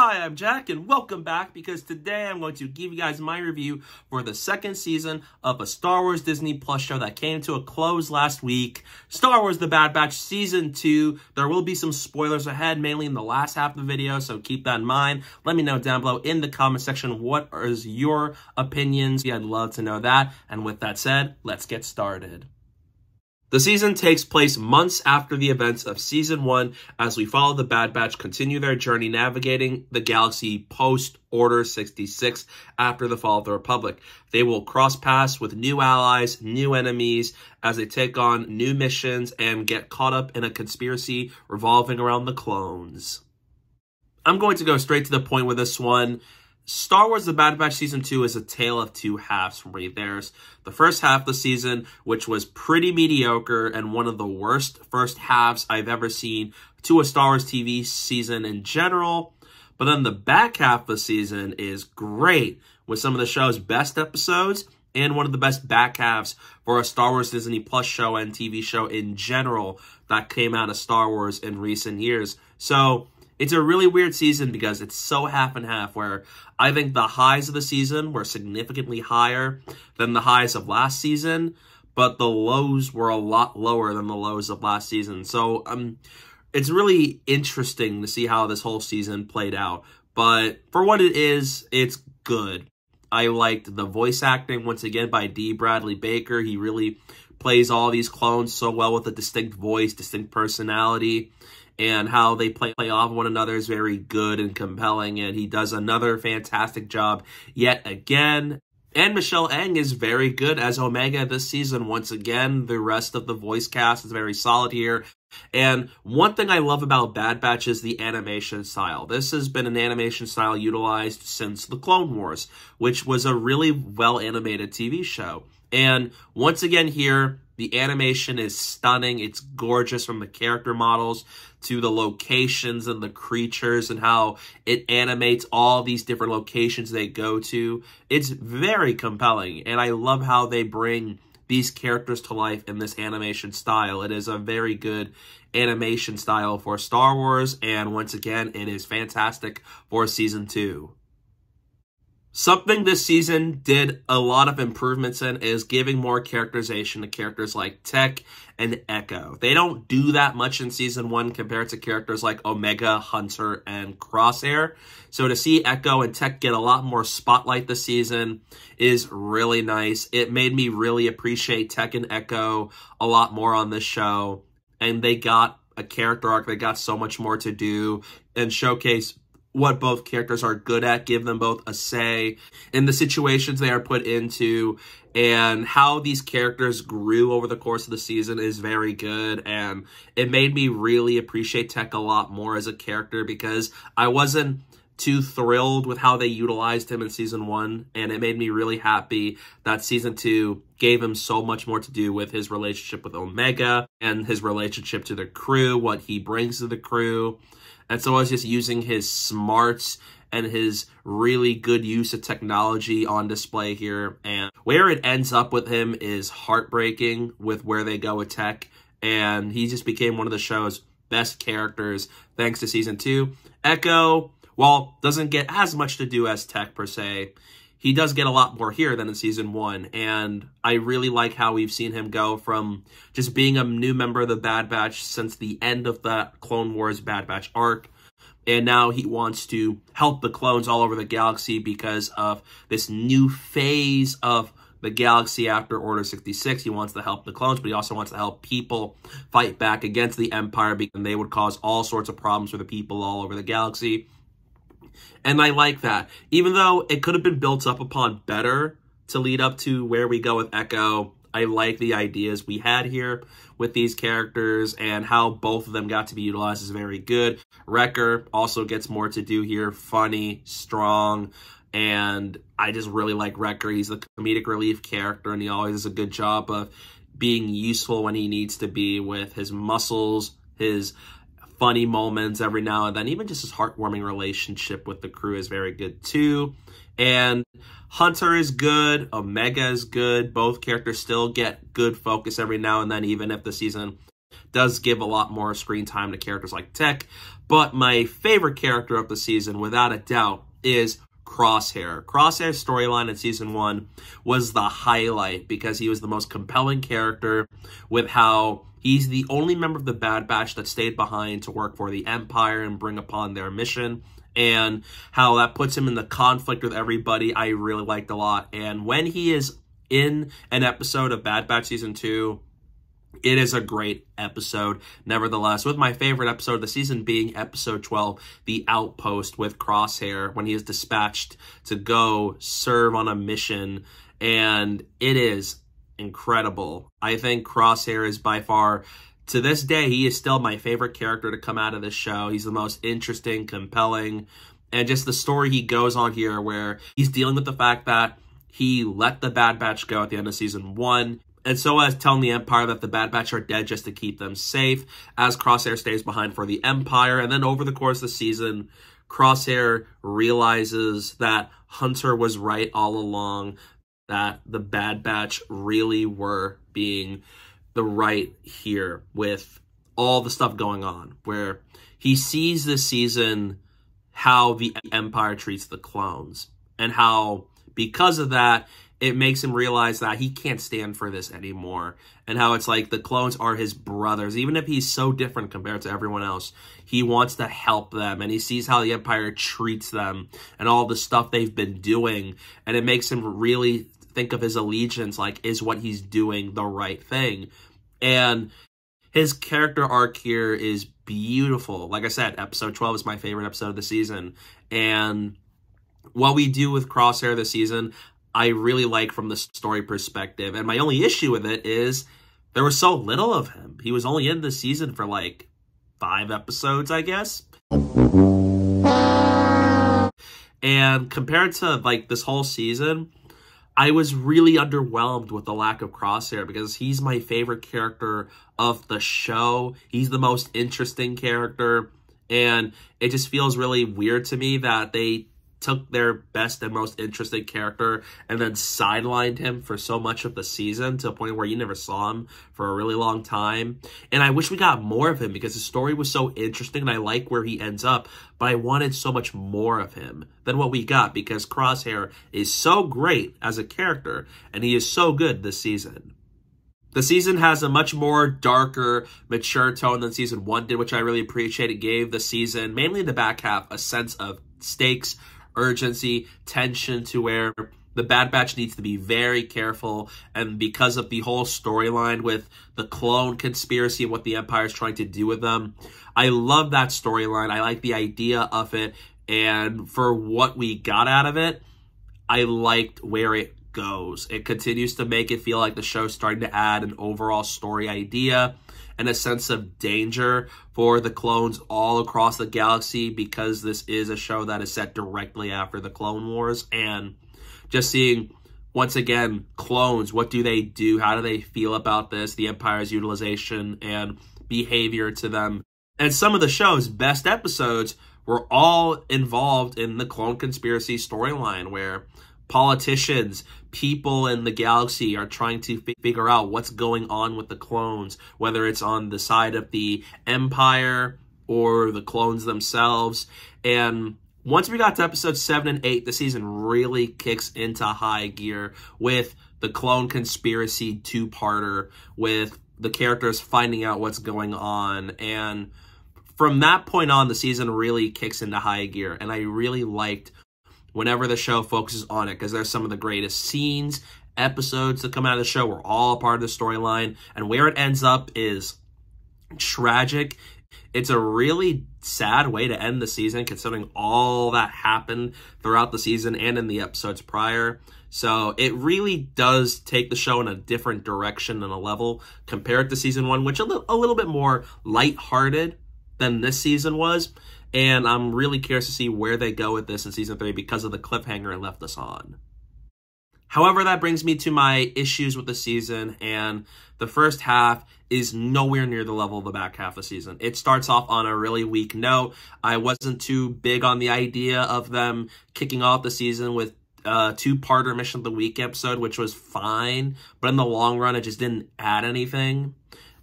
Hi, I'm Jack, and welcome back because today I'm going to give you guys my review for the second season of a Star Wars Disney Plus show that came to a close last week, Star Wars The Bad Batch Season 2. There will be some spoilers ahead, mainly in the last half of the video, so keep that in mind. Let me know down below in the comment section what is your opinions. Yeah, I'd love to know that. And with that said, let's get started. The season takes place months after the events of Season 1 as we follow the Bad Batch continue their journey navigating the galaxy post-Order 66 after the fall of the Republic. They will cross paths with new allies, new enemies, as they take on new missions and get caught up in a conspiracy revolving around the clones. I'm going to go straight to the point with this one. Star Wars The Bad Batch Season 2 is a tale of two halves for me. There's the first half of the season, which was pretty mediocre and one of the worst first halves I've ever seen to a Star Wars TV season in general. But then the back half of the season is great with some of the show's best episodes and one of the best back halves for a Star Wars Disney Plus show and TV show in general that came out of Star Wars in recent years. So it's a really weird season because it's so half and half where I think the highs of the season were significantly higher than the highs of last season, but the lows were a lot lower than the lows of last season. So um, it's really interesting to see how this whole season played out. But for what it is, it's good. I liked the voice acting once again by Dee Bradley Baker. He really plays all these clones so well with a distinct voice, distinct personality and how they play, play off one another is very good and compelling, and he does another fantastic job yet again. And Michelle Ang is very good as Omega this season. Once again, the rest of the voice cast is very solid here. And one thing I love about Bad Batch is the animation style. This has been an animation style utilized since the Clone Wars, which was a really well animated TV show. And once again here, the animation is stunning. It's gorgeous from the character models to the locations and the creatures and how it animates all these different locations they go to. It's very compelling, and I love how they bring these characters to life in this animation style. It is a very good animation style for Star Wars, and once again, it is fantastic for Season 2. Something this season did a lot of improvements in is giving more characterization to characters like Tech and Echo. They don't do that much in season one compared to characters like Omega, Hunter, and Crosshair. So to see Echo and Tech get a lot more spotlight this season is really nice. It made me really appreciate Tech and Echo a lot more on this show. And they got a character arc. They got so much more to do and showcase what both characters are good at, give them both a say in the situations they are put into, and how these characters grew over the course of the season is very good. And it made me really appreciate Tech a lot more as a character because I wasn't too thrilled with how they utilized him in season one, and it made me really happy that season two gave him so much more to do with his relationship with Omega and his relationship to the crew, what he brings to the crew. And so I was just using his smarts and his really good use of technology on display here. And where it ends up with him is heartbreaking with where they go with tech. And he just became one of the show's best characters thanks to season two. Echo, while doesn't get as much to do as tech per se, he does get a lot more here than in season one. And I really like how we've seen him go from just being a new member of the Bad Batch since the end of the Clone Wars Bad Batch arc. And now he wants to help the clones all over the galaxy because of this new phase of the galaxy after Order 66. He wants to help the clones, but he also wants to help people fight back against the Empire because they would cause all sorts of problems for the people all over the galaxy. And I like that. Even though it could have been built up upon better to lead up to where we go with Echo, I like the ideas we had here with these characters and how both of them got to be utilized is very good. Wrecker also gets more to do here. Funny, strong, and I just really like Wrecker. He's the comedic relief character and he always does a good job of being useful when he needs to be with his muscles, his funny moments every now and then. Even just his heartwarming relationship with the crew is very good too. And Hunter is good. Omega is good. Both characters still get good focus every now and then, even if the season does give a lot more screen time to characters like Tech. But my favorite character of the season, without a doubt, is Crosshair. Crosshair's storyline in season one was the highlight because he was the most compelling character with how he's the only member of the Bad Batch that stayed behind to work for the Empire and bring upon their mission and how that puts him in the conflict with everybody I really liked a lot. And when he is in an episode of Bad Batch Season 2, it is a great episode, nevertheless, with my favorite episode of the season being episode 12, The Outpost with Crosshair, when he is dispatched to go serve on a mission. And it is incredible. I think Crosshair is by far, to this day, he is still my favorite character to come out of this show. He's the most interesting, compelling, and just the story he goes on here where he's dealing with the fact that he let the Bad Batch go at the end of season one and so as telling the Empire that the Bad Batch are dead just to keep them safe, as Crosshair stays behind for the Empire. And then over the course of the season, Crosshair realizes that Hunter was right all along, that the Bad Batch really were being the right here with all the stuff going on, where he sees this season how the Empire treats the clones and how because of that, it makes him realize that he can't stand for this anymore and how it's like the clones are his brothers. Even if he's so different compared to everyone else he wants to help them and he sees how the empire treats them and all the stuff they've been doing and it makes him really think of his allegiance like is what he's doing the right thing and his character arc here is beautiful like i said episode 12 is my favorite episode of the season and what we do with Crosshair this season, I really like from the story perspective. And my only issue with it is there was so little of him. He was only in the season for like five episodes, I guess. And compared to like this whole season, I was really underwhelmed with the lack of Crosshair because he's my favorite character of the show. He's the most interesting character. And it just feels really weird to me that they took their best and most interesting character and then sidelined him for so much of the season to a point where you never saw him for a really long time. And I wish we got more of him because the story was so interesting and I like where he ends up, but I wanted so much more of him than what we got because Crosshair is so great as a character and he is so good this season. The season has a much more darker, mature tone than season one did, which I really appreciate. It gave the season, mainly in the back half, a sense of stakes, urgency, tension to where the Bad Batch needs to be very careful. And because of the whole storyline with the clone conspiracy and what the Empire is trying to do with them, I love that storyline. I like the idea of it. And for what we got out of it, I liked where it goes. It continues to make it feel like the show's starting to add an overall story idea and a sense of danger for the clones all across the galaxy because this is a show that is set directly after the Clone Wars. And just seeing, once again, clones, what do they do? How do they feel about this? The Empire's utilization and behavior to them. And some of the show's best episodes were all involved in the clone conspiracy storyline where politicians, people in the galaxy are trying to figure out what's going on with the clones, whether it's on the side of the Empire or the clones themselves. And once we got to episode 7 and 8, the season really kicks into high gear with the clone conspiracy two-parter, with the characters finding out what's going on. And from that point on, the season really kicks into high gear. And I really liked whenever the show focuses on it because there's some of the greatest scenes, episodes that come out of the show were all part of the storyline. And where it ends up is tragic. It's a really sad way to end the season considering all that happened throughout the season and in the episodes prior. So it really does take the show in a different direction and a level compared to season one, which a, li- a little bit more lighthearted than this season was. And I'm really curious to see where they go with this in season three because of the cliffhanger it left us on. However, that brings me to my issues with the season, and the first half is nowhere near the level of the back half of the season. It starts off on a really weak note. I wasn't too big on the idea of them kicking off the season with a two-parter Mission of the Week episode, which was fine, but in the long run, it just didn't add anything.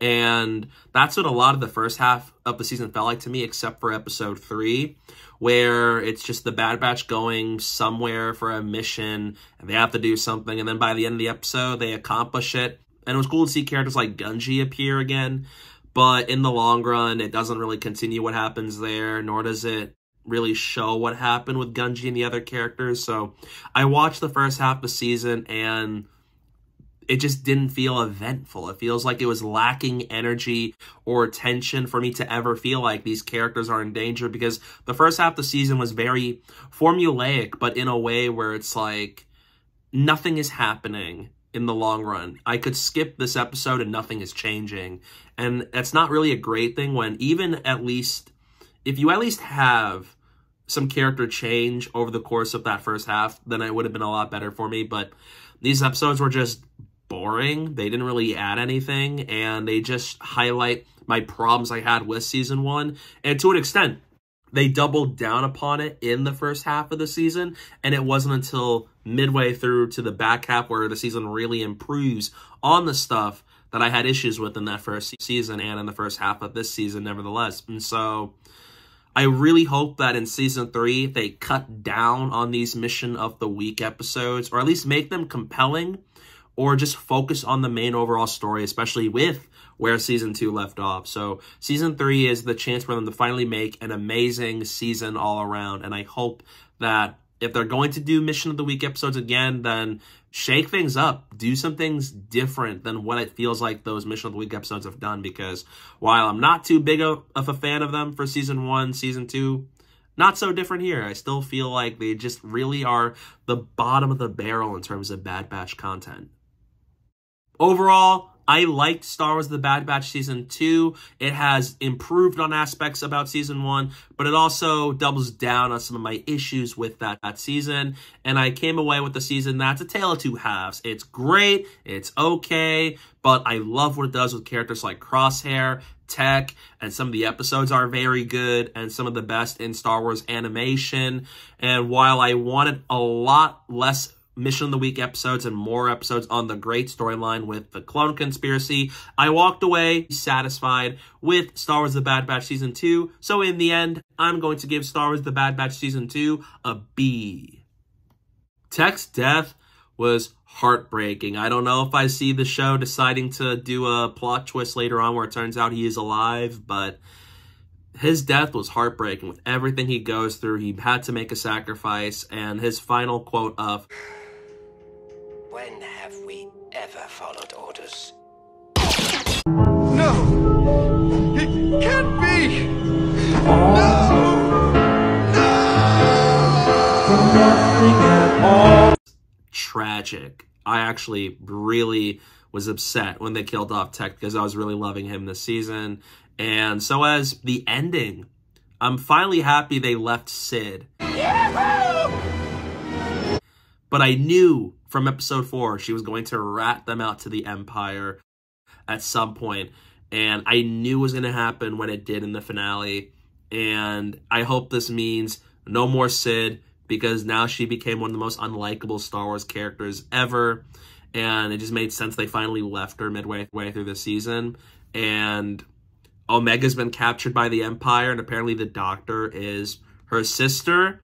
And that's what a lot of the first half of the season felt like to me, except for episode three, where it's just the Bad Batch going somewhere for a mission and they have to do something. And then by the end of the episode, they accomplish it. And it was cool to see characters like Gungi appear again. But in the long run, it doesn't really continue what happens there, nor does it really show what happened with Gungi and the other characters. So I watched the first half of the season and it just didn't feel eventful. It feels like it was lacking energy or tension for me to ever feel like these characters are in danger because the first half of the season was very formulaic, but in a way where it's like nothing is happening in the long run. I could skip this episode and nothing is changing. And that's not really a great thing when even at least, if you at least have some character change over the course of that first half, then it would have been a lot better for me. But these episodes were just boring. They didn't really add anything, and they just highlight my problems I had with season one. And to an extent, they doubled down upon it in the first half of the season, and it wasn't until midway through to the back half where the season really improves on the stuff that I had issues with in that first season and in the first half of this season, nevertheless. And so I really hope that in season three, they cut down on these mission of the week episodes, or at least make them compelling or just focus on the main overall story, especially with where season two left off. So season three is the chance for them to finally make an amazing season all around. And I hope that if they're going to do Mission of the Week episodes again, then shake things up. Do some things different than what it feels like those Mission of the Week episodes have done. Because while I'm not too big of, a fan of them for season one, season two, not so different here. I still feel like they just really are the bottom of the barrel in terms of Bad Batch content. Overall, I liked Star Wars The Bad Batch Season 2. It has improved on aspects about Season 1, but it also doubles down on some of my issues with that, that season. And I came away with the season that's a tale of two halves. It's great, it's okay, but I love what it does with characters like Crosshair, Tech, and some of the episodes are very good and some of the best in Star Wars animation. And while I wanted a lot less Mission of the Week episodes and more episodes on the great storyline with the Clone Conspiracy. I walked away satisfied with Star Wars The Bad Batch Season 2. So in the end, I'm going to give Star Wars The Bad Batch Season 2 a B. Tech's death was heartbreaking. I don't know if I see the show deciding to do a plot twist later on where it turns out he is alive, but his death was heartbreaking with everything he goes through. He had to make a sacrifice, and his final quote of, when have we ever followed orders? No! It can't be! No! No! Tragic. I actually really was upset when they killed off Tech because I was really loving him this season. And so as the ending, I'm finally happy they left Cid. But I knew from episode four she was going to rat them out to the Empire at some point, and I knew it was going to happen when it did in the finale. And I hope this means no more Cid because now she became one of the most unlikable Star Wars characters ever. And it just made sense they finally left her midway way through the season. And Omega's been captured by the Empire, and apparently the Doctor is her sister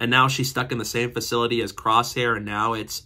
and now she's stuck in the same facility as Crosshair, and now it's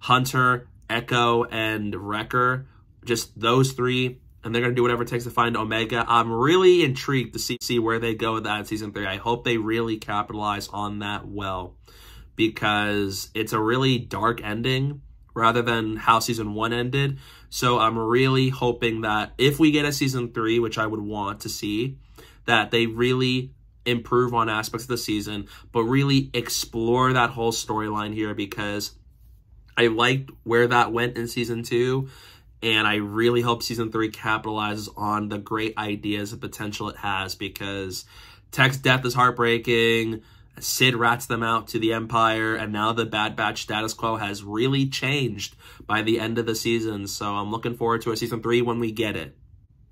Hunter, Echo, and Wrecker. Just those three, and they're going to do whatever it takes to find Omega. I'm really intrigued to see, see where they go with that in Season 3. I hope they really capitalize on that well, because it's a really dark ending rather than how Season 1 ended. So I'm really hoping that if we get a Season 3, which I would want to see, that they really improve on aspects of the season, but really explore that whole storyline here because I liked where that went in season two. And I really hope season three capitalizes on the great ideas and potential it has because Tech's death is heartbreaking. Cid rats them out to the Empire, and now the Bad Batch status quo has really changed by the end of the season. So I'm looking forward to a season three when we get it.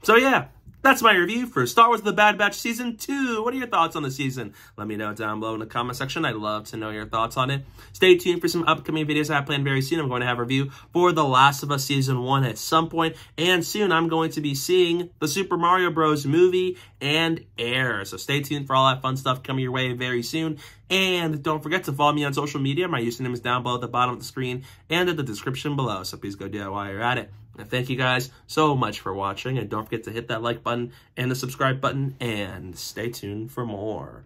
So yeah, that's my review for Star Wars The Bad Batch Season 2. What are your thoughts on the season? Let me know down below in the comment section. I'd love to know your thoughts on it. Stay tuned for some upcoming videos I have planned very soon. I'm going to have a review for The Last of Us Season 1 at some point, and soon I'm going to be seeing the Super Mario Bros. movie and Air. So stay tuned for all that fun stuff coming your way very soon. And don't forget to follow me on social media. My username is down below at the bottom of the screen and in the description below. So please go do that while you're at it. And thank you guys so much for watching. And don't forget to hit that like button and the subscribe button. And stay tuned for more.